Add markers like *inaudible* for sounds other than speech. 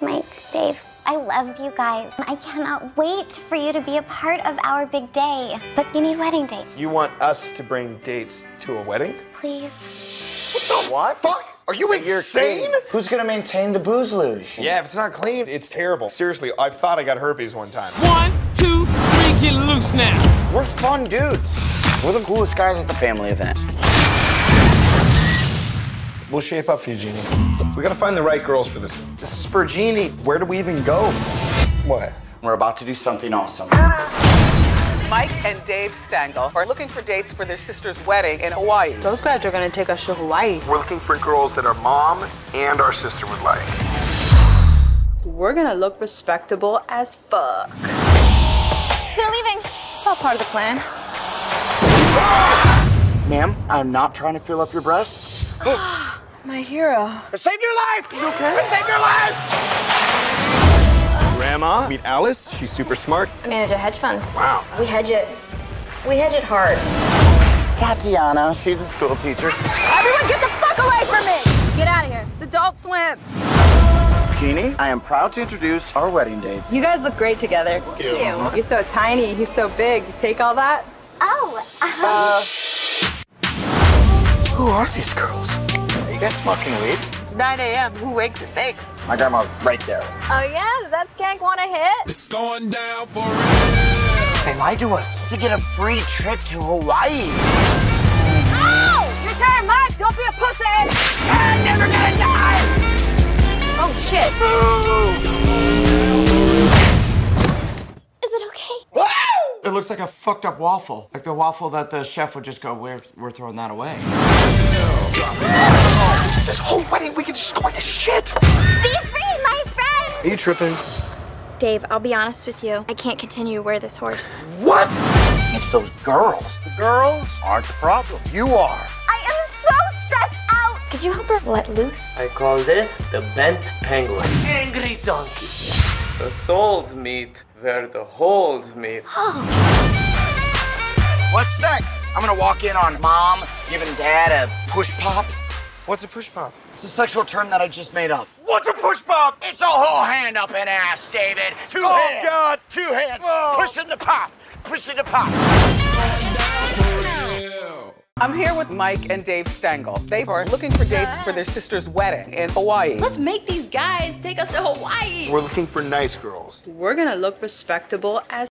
Mike, Dave, I love you guys. I cannot wait for you to be a part of our big day. But you need wedding dates. You want us to bring dates to a wedding? Please. What the what? Fuck! Are you insane? Who's gonna maintain the booze luge? Yeah, if it's not clean, it's terrible. Seriously, I thought I got herpes one time. One, two, three, get loose now. We're fun dudes. We're the coolest guys at the family event. We'll shape up for you, Jeannie. We gotta find the right girls for this. This is for Jeannie. Where do we even go? What? We're about to do something awesome. Mike and Dave Stangle are looking for dates for their sister's wedding in Hawaii. Those guys are gonna take us to Hawaii. We're looking for girls that our mom and our sister would like. We're gonna look respectable as fuck. They're leaving. It's all part of the plan. Ma'am, I'm not trying to fill up your breasts. *gasps* *gasps* *gasps* My hero. I saved your life! You okay? I saved your life! Grandma, meet Alice. She's super smart. I manage a hedge fund. Wow. We hedge it. We hedge it hard. Tatiana, she's a school teacher. Everyone get the fuck away from me! Get out of here. It's Adult Swim. Jeannie, I am proud to introduce our wedding dates. You guys look great together. Thank you. You're so tiny, he's so big. You take all that? Oh, uh, Who are these girls? Are guys smoking weed? It's 9 a.m. Who wakes and bakes? My grandma's right there. Oh, yeah? Does that skank want to hit? It's going down for real. They lied to us to get a free trip to Hawaii. Oh! Your turn, Mike! Don't be a pussy! I'm never gonna die! Oh, shit. is it okay? It looks like a fucked up waffle. Like the waffle that the chef would just go, we're, we're throwing that away. This whole wedding, just go into shit. Be free, my friends! Are you tripping? Dave, I'll be honest with you. I can't continue to wear this horse. What? It's those girls. The girls aren't the problem. You are. I am so stressed out! Could you help her let loose? I call this the bent penguin. Angry donkey. The souls meet where the holes meet. *gasps* What's next? I'm gonna walk in on mom giving dad a push pop. What's a push pop? It's a sexual term that I just made up. What's a push pop? It's a whole hand up an ass, David. Two Oh, hands. Oh, God. Two hands. Whoa. Pushing the pop. Pushing the pop. I'm here with Mike and Dave Stangle. They are looking for dates for their sister's wedding in Hawaii. Let's make these guys take us to Hawaii. We're looking for nice girls. We're gonna look respectable as